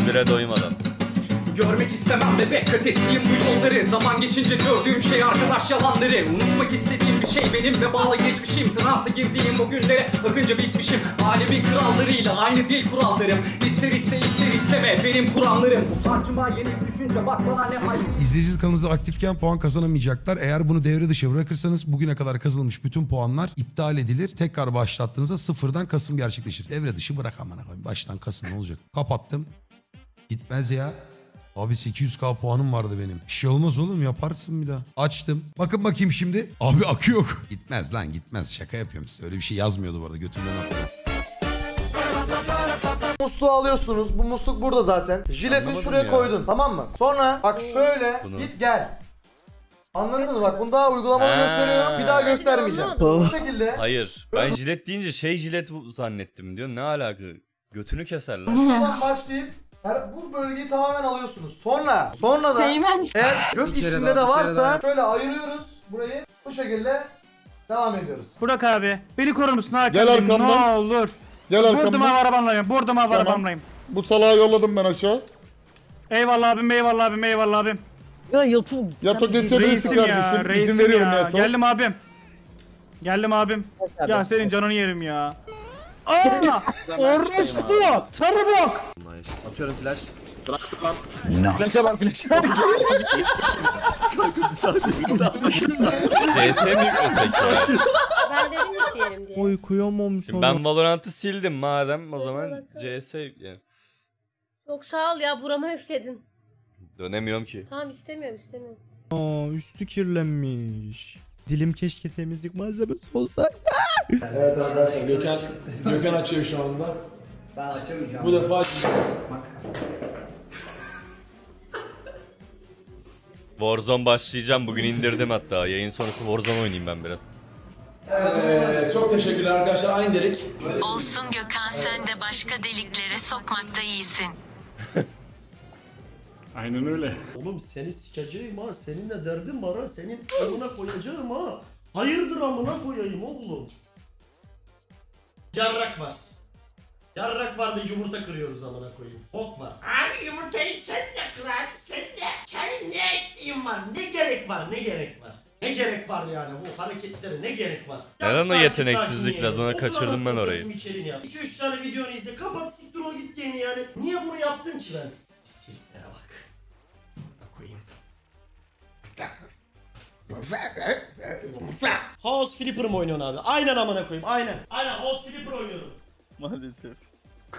Küfüre doymadan. Görmek istemem bebek kat ettiğim bu yolları Zaman geçince gördüğüm şey arkadaş yalanları Unutmak istediğim bir şey benim ve bağlı geçmişim Transa girdiğim o günlere bakınca bitmişim Alemin krallarıyla aynı dil kurallarım İster iste ister isteme benim kurallarım Sancıma yenik düşünce bak bana ne hal İzleyiciniz kanalınızda aktifken puan kazanamayacaklar. Eğer bunu devre dışı bırakırsanız bugüne kadar kazanılmış bütün puanlar iptal edilir. Tekrar başlattığınızda sıfırdan kasım gerçekleşir. Devre dışı bırak amına koyayım. Baştan kasım ne olacak? Kapattım. Gitmez ya. Abi 800k puanım vardı benim. Bir şey olmaz oğlum yaparsın bir daha. Açtım. Bakın bakayım şimdi. Abi akı yok. Gitmez lan gitmez. Şaka yapıyorum size. Öyle bir şey yazmıyordu bu arada. Götümden attım. Musluğu alıyorsunuz. Bu musluk burada zaten. Jiletini Anlamadım şuraya ya. koydun tamam mı? Sonra bak şöyle Bunu- git gel. Anladınız mı? Bak bunu daha uygulamalı Ha. gösteriyorum. Bir daha göstermeyeceğim. Bu şekilde. Hayır. Ben jilet deyince şey jilet bu- zannettim diyor. Ne alaka? Götünü keser lan. Buradan başlayıp her, bu bölgeyi tamamen alıyorsunuz. Sonra sonra da Seymen. eğer gök içinde de varsa şöyle ayırıyoruz burayı. Bu şekilde devam ediyoruz. Burak abi beni korur musun Hakan? Gel arkamdan. Ne olur. Gel Vurdum arkamdan. abi arabamlayım. Vurdum abi Tamam. arabamlayım. Bu salağı yolladım ben aşağı. Eyvallah abim eyvallah abim eyvallah abim. Ya YouTube. Yato geçebilirsin Reisim ya kardeşim. reisim İzin veriyorum ya. Yato. Geldim abim. Geldim abim. Ya senin canını yerim ya. Aa! Orospu! Sarı bok! Atıyorum flash. Flash'a bak flash'a. CS mi yüklesek ya? Ben dedim yükleyelim diye. Oy kıyamam Şimdi ben Valorant'ı sildim madem o zaman CS yükleyelim. Yok sağ ol ya burama üfledin. Dönemiyorum ki. Tamam istemiyorum istemiyorum. Aa, üstü kirlenmiş. Dilim keşke temizlik malzemesi olsa. Evet arkadaşlar Gökhan, Gökhan açıyor şu anda. Ben açamayacağım Bu defa Warzone başlayacağım. Bugün indirdim hatta. Yayın sonrası Warzone oynayayım ben biraz. Ee, çok teşekkürler arkadaşlar aynı delik. Olsun Gökhan sen de başka deliklere sokmakta iyisin. Aynen öyle. Oğlum seni sikeceğim ha. Seninle derdim var ha. Senin amına koyacağım ha. Hayırdır amına koyayım oğlum. Yarrak var. Yarrak var da yumurta kırıyoruz amına koyayım. Bok var. Abi yumurtayı sen de kır abi sen de. Senin ne eksiğin var? Ne gerek var? Ne gerek var? Ne gerek var yani bu hareketlere ne gerek var? Neden o sakin yeteneksizlik yani. Kaçırdım ben orayı. anasını satayım içeriğini yap. 2-3 tane videonu izle kapat siktir ol git yeni yani. Niye bunu yaptın ki ben? İstiriklere bak. Koyayım. House Flipper mı oynuyorsun abi? Aynen amına koyayım aynen. Aynen House Flipper oynuyorum. Maalesef.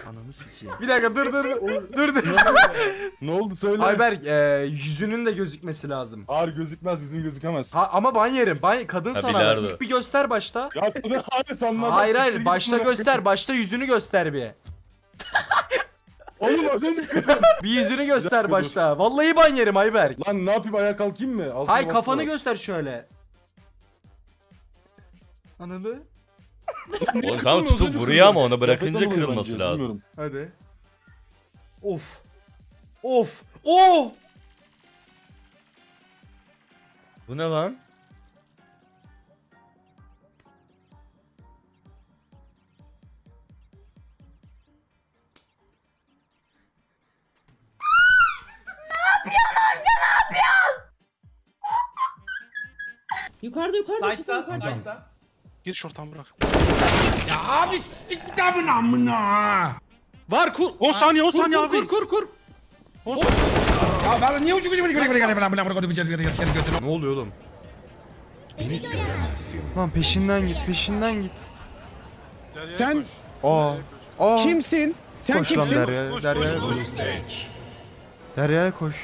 Ananı sikeyim. Bir dakika dur dur dur dur. Ne oldu söyle. Ayberk e, yüzünün de gözükmesi lazım. Ağır gözükmez yüzün gözükemez. Ha, ama ban yerim. Ban, kadın Ha, sana. bilardo. İlk bir göster başta. Ya kadın hadi sanmaz. Hayır hayır başta göster. Başta yüzünü göster bir. Oğlum az önce Bir yüzünü göster dakika, başta. Vallahi ban yerim Ayberk. Lan ne yapayım ayağa kalkayım mı? Altıma Hay kafanı baksana. göster şöyle. Anladın? Oğlum tamam tutup vuruyor ama ona bırakınca kırılması lazım. Hadi. Of. Of. Oh! Bu ne lan? Yukarıda yukarıda tutu yukarıda. Gir şortan bırak. Var kur. 10 saniye 10 saniye kur, abi. Kur kur kur. Ne oluyor oğlum? Lan peşinden git peşinden git. Sen Aa. Aa. kimsin? Sen koş lan Derya. Derya'ya koş. Derya'ya koş.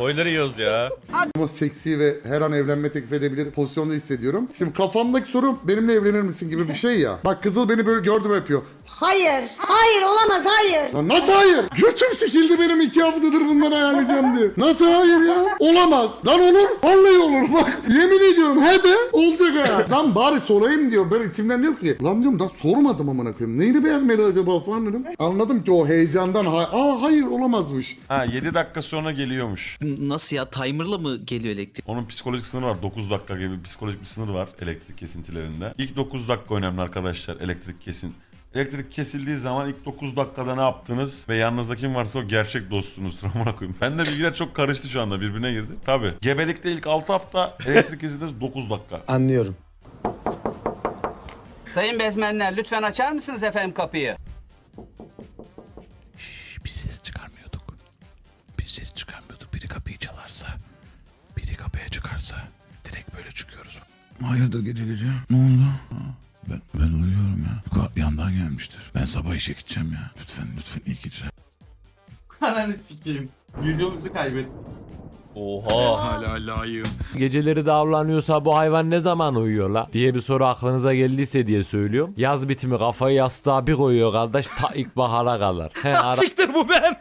Spoiler yiyoruz ya. Ama seksi ve her an evlenme teklif edebilir pozisyonda hissediyorum. Şimdi kafamdaki soru benimle evlenir misin gibi bir şey ya. Bak kızıl beni böyle gördü mü yapıyor. Hayır. Hayır olamaz hayır. Lan nasıl hayır? Götüm sikildi benim iki haftadır bunları ayarlayacağım diye. Nasıl hayır ya? Olamaz. Lan olur. Vallahi olur. Bak yemin ediyorum he de olacak ha. Lan bari sorayım diyor. Ben içimden diyorum ki. Lan diyorum daha sormadım amına koyayım. Neyini beğenmedi acaba falan dedim. Anladım ki o heyecandan. Ha Aa hayır olamazmış. Ha 7 dakika sonra geliyormuş. Nasıl ya timerla mı geliyor elektrik? Onun psikolojik sınırı var. 9 dakika gibi psikolojik bir sınır var elektrik kesintilerinde. İlk 9 dakika önemli arkadaşlar elektrik kesin Elektrik kesildiği zaman ilk 9 dakikada ne yaptınız ve yanınızda kim varsa o gerçek dostunuzdur amına koyayım. Ben de bilgiler çok karıştı şu anda birbirine girdi. Tabi. Gebelikte ilk 6 hafta elektrik kesildiğiniz 9 dakika. Anlıyorum. Sayın bezmenler lütfen açar mısınız efendim kapıyı? Bir ses çıkarmıyorduk. Bir ses çıkarmıyorduk. Biri kapıyı çalarsa, biri kapıya çıkarsa direkt böyle çıkıyoruz. Hayırdır gece gece? Ne oldu? Ha, Yandan gelmiştir. Ben sabah işe gideceğim ya. Lütfen lütfen iyi geceler. Ananı sikeyim. Yüzümüzü kaybettik. Oha. Hala layığım. Geceleri de avlanıyorsa bu hayvan ne zaman uyuyor la? Diye bir soru aklınıza geldiyse diye söylüyorum. Yaz bitimi kafayı yastığa bir koyuyor kardeş ta ilkbahara kadar. He ara, Siktir bu ben.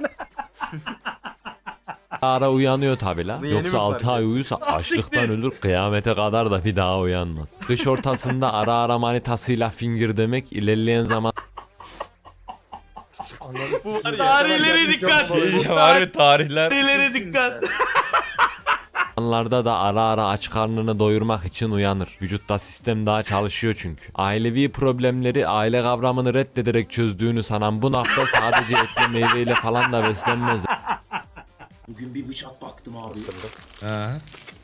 Ara uyanıyor tabi la. Bu yeni mi Yoksa 6 fark ay uyursa Ah, açlıktan ölür kıyamete kadar da bir daha uyanmaz. Kış ortasında ara ara manitasıyla finger demek ilerleyen zaman Bu var ya. Tarihlere dikkat. Şey diyeceğim abi tarihler. Tarihlere dikkat. Anlarda da ara ara aç karnını doyurmak için uyanır. Vücutta sistem daha çalışıyor çünkü. Ailevi problemleri aile kavramını reddederek çözdüğünü sanan bu nafta sadece etli meyveyle falan da beslenmez. Bugün bir bıçak baktım abi. Ha.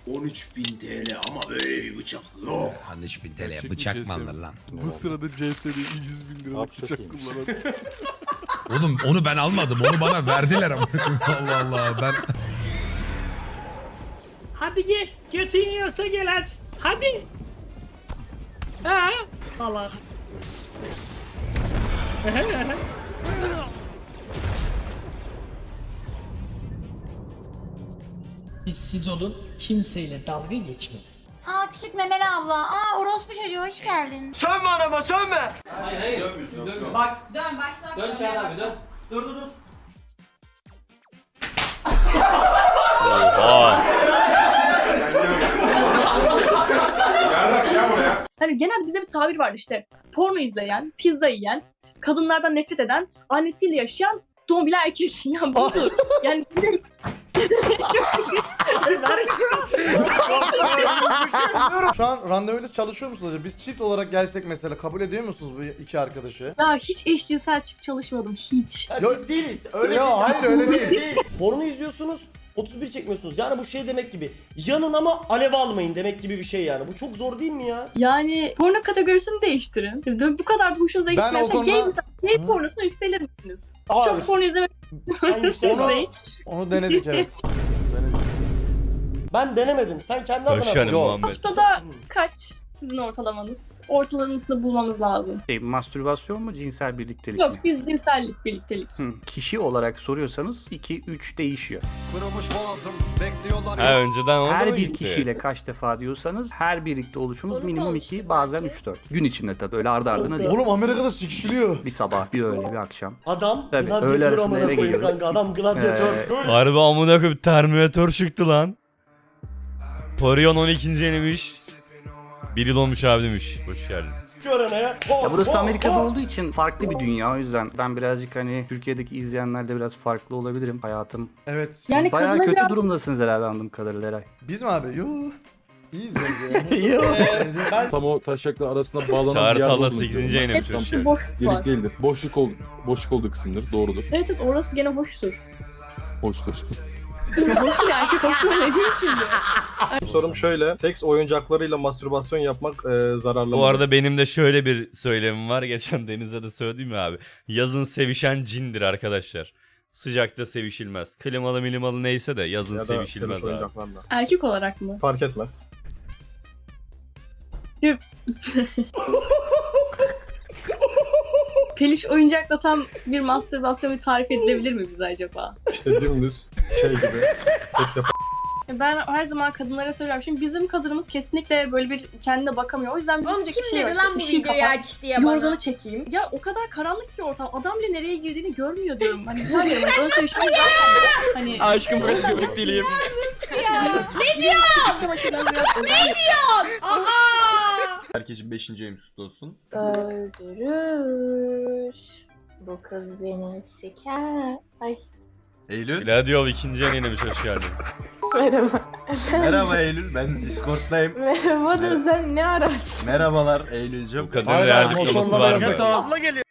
13.000 TL ama böyle bir bıçak yok. Hani 3000 TL bıçak mı alır lan? Bu sırada CS'de 100 bin liralık bıçak kullanan. Oğlum onu ben almadım. Onu bana verdiler ama. Allah Allah. Ben Hadi gel. Götün yiyorsa gel hadi. Hadi. Ha? Salak. Siz olun kimseyle dalga geçmeyin. Aa küçük Memeli abla. Aa orospu çocuğu hoş geldin. Sönme anama sönme. Hayır hayır. Bak Dön başla. dön Çağrı abi dön. Dur dur dur. Oha. Hani genelde bize bir tabir var işte. Porno izleyen, pizza yiyen, kadınlardan nefret eden, annesiyle yaşayan dombili erkek. Ya budur. yani direkt. Şu an randevuyla çalışıyor musunuz acaba? Biz çift olarak gelsek mesela kabul ediyor musunuz bu iki arkadaşı? ya hiç eşcinsel çık çalışmadım hiç. Ya biz değiliz. Öyle Yo, değil. hayır, öyle değil. Porno izliyorsunuz. 31 çekmiyorsunuz. Yani bu şey demek gibi. Yanın ama alev almayın demek gibi bir şey yani. Bu çok zor değil mi ya? Yani porno kategorisini değiştirin. Bu kadar da hoşunuza Ben o Mesela konuda- gay, gay pornosuna yükselir misiniz? Hayır. Çok porno izlemek Onu- değil. Onu denedik evet. Ben denemedim. Sen kendi adına. Muhammed. Haftada kaç sizin ortalamanız? Ortalamasını bulmamız lazım. Şey, mastürbasyon mu cinsel birliktelik Yok mi? biz cinsellik birliktelik. Hı, Kişi olarak soruyorsanız 2-3 değişiyor. Ha önceden orada Her bir kişiyle kaç defa diyorsanız her birlikte oluşumuz minimum 2 bazen 3-4. Gün içinde tabii öyle ardı ardına değil. Oğlum Amerika'da sikişiliyor. Bir sabah, bir öğle, bir akşam. Adam Tabii gladyatör öğle arasında amına eve koyayım geliyorum. kanka. Adam gladyatör. Ee, Harbi amına koyayım Terminator çıktı lan. Porion 12. yenimiş. Bir yıl olmuş abi demiş. Hoş geldin. Ya. Ya burası Amerika'da olduğu için farklı bir dünya o yüzden ben birazcık hani Türkiye'deki izleyenlerle biraz farklı olabilirim hayatım. Evet. Yani Bayağı kadına kötü biraz- durumdasınız herhalde anladığım kadarıyla Eray. Biz mi abi? Yo. İyiyiz bence. Yo. Tam o taşaklar arasında bağlanan Çağrı bir yer Talla olduğunu 8. biliyorum ben. yayınlamış, Evet, hoş bir geldin. boşluk Delik var. değildir. Boşluk oldu. Boşluk olduğu kısımdır. Doğrudur. Evet evet orası gene hoştur. Hoştur. Hoş ya erkek hoştur ne diyeyim şimdi? Sorum şöyle. Seks oyuncaklarıyla mastürbasyon yapmak e, zararlı Bu arada benim de şöyle bir söylemim var. Geçen Deniz'e de söyledim ya abi. yazın sevişen cindir arkadaşlar. Sıcakta sevişilmez. Klimalı milimalı neyse de yazın Ya da sevişilmez abi. oyuncaklarla. Erkek olarak mı? Fark etmez. Peliş oyuncakla tam bir mastürbasyon bir tarif edilebilir mi bize acaba? İşte dümdüz şey gibi. Seks yap. Ben her zaman kadınlara söylüyorum. Şimdi bizim kadınımız kesinlikle böyle bir kendine bakamıyor. O yüzden biz Oğlum sürekli kim şey var. dedi işte, lan bu ışığı videoyu kapat, aç diye bana? Yorganı çekeyim. Ya o kadar karanlık bir ortam. Adam bile nereye girdiğini görmüyor diyorum. Hani güzel diyorum. Hani ön sevişmeyi zaten hani... Aşkım burası göbek deliğim. Ne diyorsun? Ne diyorsun? Aha! Herkesin 5. ayım süt olsun. Öldürür. Bu kız beni siker. Ay. Eylül. Gladio 2. yayınlamış hoş geldin. Merhaba. Merhaba Eylül. Ben Discord'dayım. Merhaba da sen ne ararsın? Merhabalar Eylül'cüm. Bu kadın reallik olması var mı? Abla geliyor.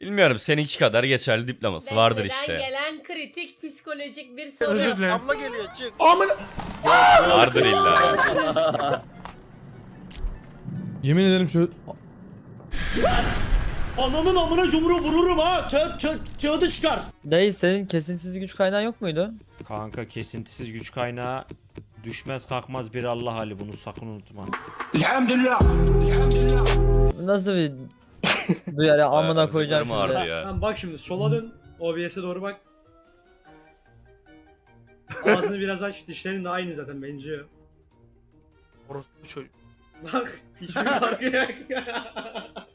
Bilmiyorum seninki kadar geçerli diploması vardır işte. gelen kritik psikolojik bir Özür dilerim. Abla geliyor çık. Vardır illa. Yemin ederim şöyle... Ananın amına cumhuru vururum ha. Kağıt, kağıt, kağıdı çıkar. Dayı senin kesintisiz güç kaynağın yok muydu? Kanka kesintisiz güç kaynağı düşmez kalkmaz bir Allah hali bunu sakın unutma. Elhamdülillah. Nasıl bir duyar ya amına koyacağım şimdi. ya. Tamam bak şimdi sola dön. OBS'e doğru bak. Ağzını biraz aç. Dişlerin de aynı zaten benziyor. Orospu çocuk. Bak hiçbir farkı yok.